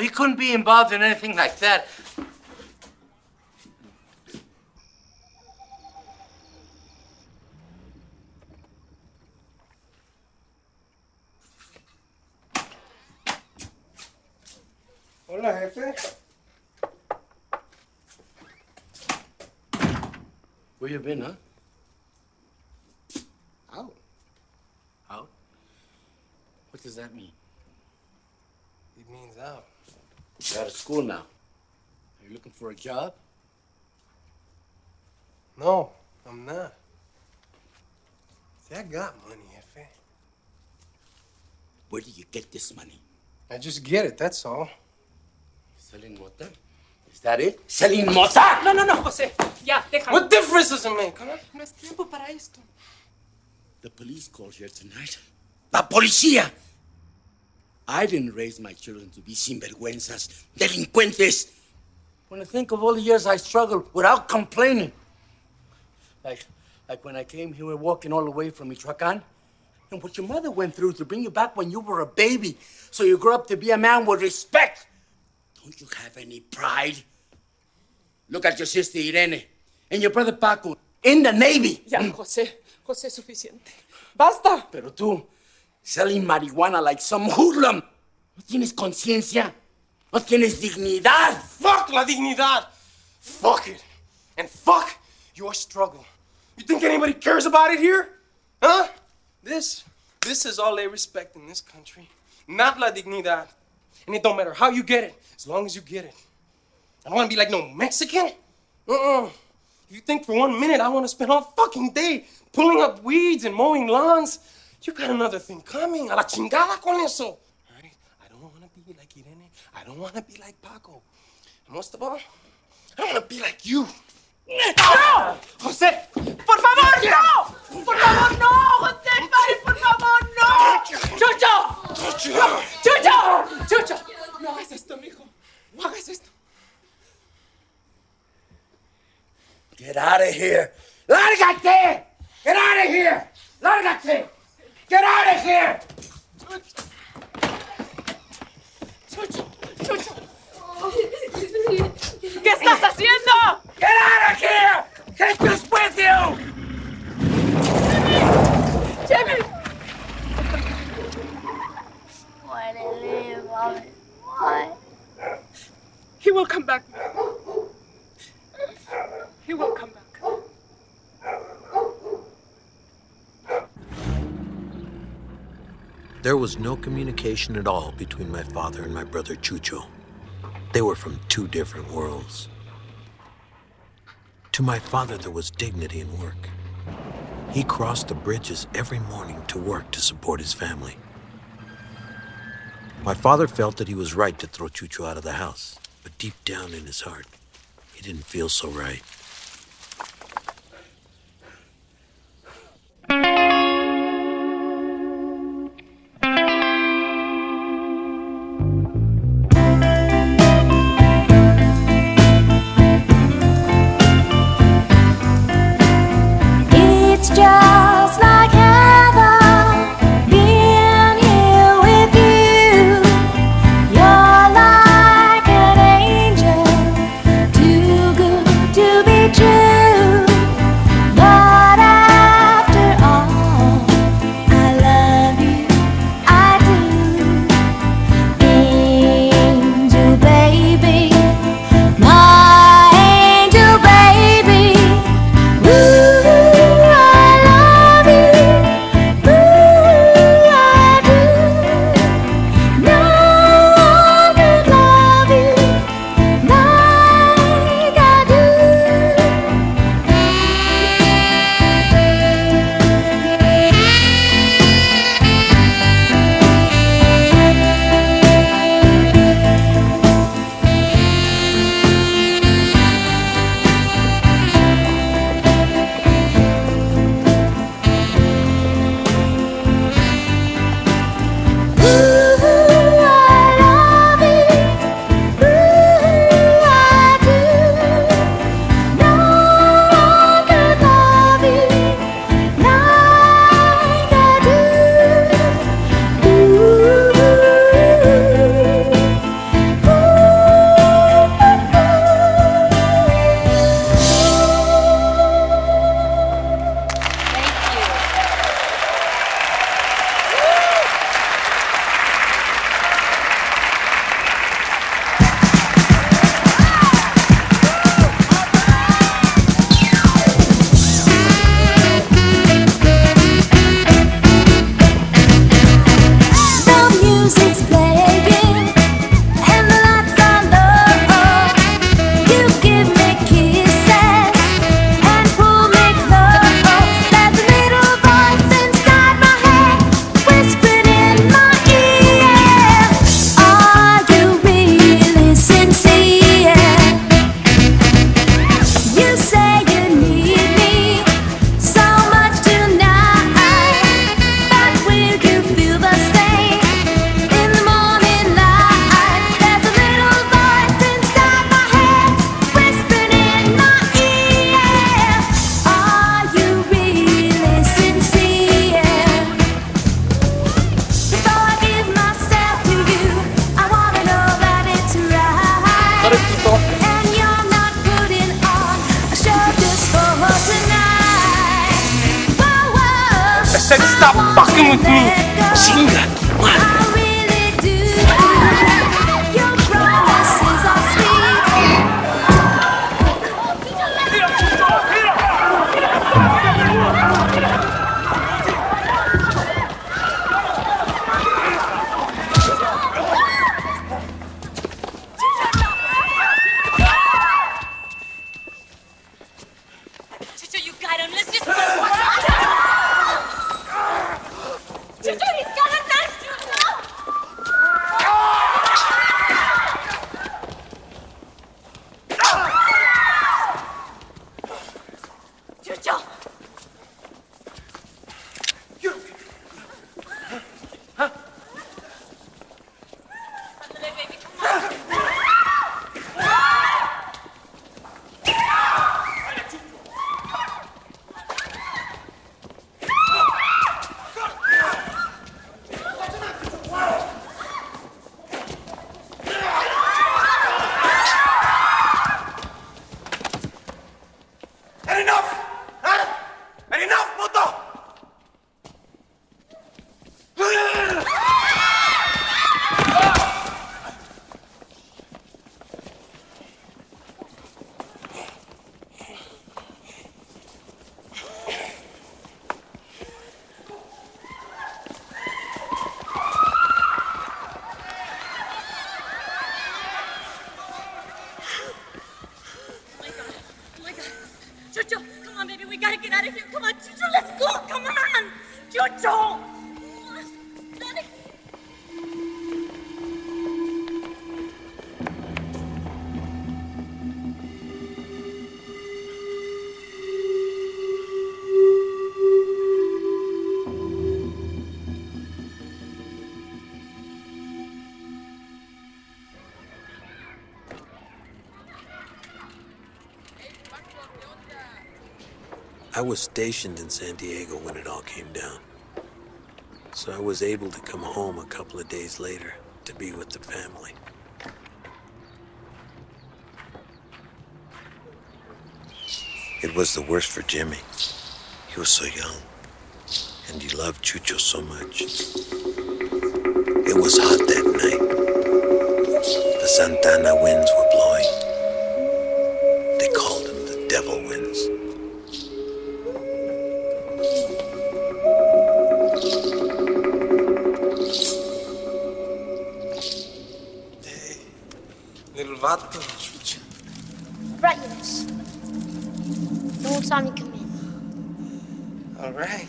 He couldn't be involved in anything like that. Hola, jefe. Where you been, huh? Out. Out? What does that mean? It means out. You're out of school now. Are you looking for a job? No, I'm not. See, I got money, jefe. Where do you get this money? I just get it, that's all. Selling water? Is that it? Selling mota? Ah, no, no, no, José. Ya, déjalo. What difference does it make, huh? No es tiempo para esto. The police called here tonight. La policía! I didn't raise my children to be sinvergüenzas, delincuentes. When I think of all the years I struggled without complaining. Like, like when I came here walking all the way from Michoacan, and what your mother went through to bring you back when you were a baby, so you grew up to be a man with respect. Don't you have any pride? Look at your sister Irene and your brother Paco in the Navy. Ya, José. José, suficiente. ¡Basta! Pero tú, selling marijuana like some hoodlum. ¿No tienes conciencia? ¿No tienes dignidad? Fuck la dignidad! Fuck it! And fuck your struggle. You think anybody cares about it here? Huh? This, this is all they respect in this country. Not la dignidad. And it don't matter how you get it, as long as you get it. I don't want to be like no Mexican. Uh-uh. If you think for one minute I want to spend all fucking day pulling up weeds and mowing lawns, you got another thing coming. A la chingada con eso. All right? I don't want to be like Irene. I don't want to be like Paco. And most of all, I don't want to be like you. ¡No! ¡José! ¡Por favor, no! ¡Por favor, no! ¡José, pare, por favor, no! ¡Chucho! ¡Chucho! ¡Chucho! No hagas esto, mijo. No hagas esto. Get out of here. Lárgate! Get out of here! Lárgate! Get out of here! ¡Chucho! ¡Chucho! ¿Qué estás haciendo? Get out of here! Take this with you! ¡Jimmy! want to live, Mommy. Why? He will come back. He will come back. There was no communication at all between my father and my brother Chucho. They were from two different worlds. To my father, there was dignity in work. He crossed the bridges every morning to work to support his family. My father felt that he was right to throw Chucho out of the house, but deep down in his heart, he didn't feel so right. Said stop fucking with me. Chinga, madre. I really do. Your promises are sweet. Chucho, you got him. Let's just go. Chucho, he's got a knife, Chucho. Chucho. Ándale, baby, come on. And enough! Huh? And enough, puto! Oh my god. Oh my god. Chucho, come on, baby. We gotta get out of here. Come on, Chucho, let's go. Come on. Chucho. I was stationed in San Diego when it all came down. So I was able to come home a couple of days later to be with the family. It was the worst for Jimmy. He was so young, and he loved Chucho so much. It was hot that night. The Santana winds were Brought you this. No one saw me come in. All right.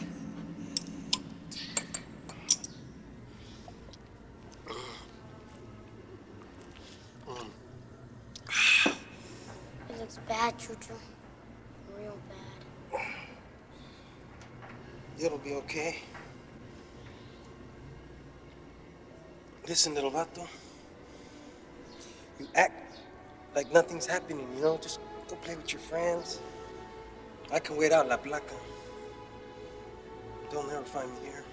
It looks bad, Chucho. Real bad. It'll be okay. Listen, little vato. You act like nothing's happening, you know? Just go play with your friends. I can wait out La Placa. They'll never find me here.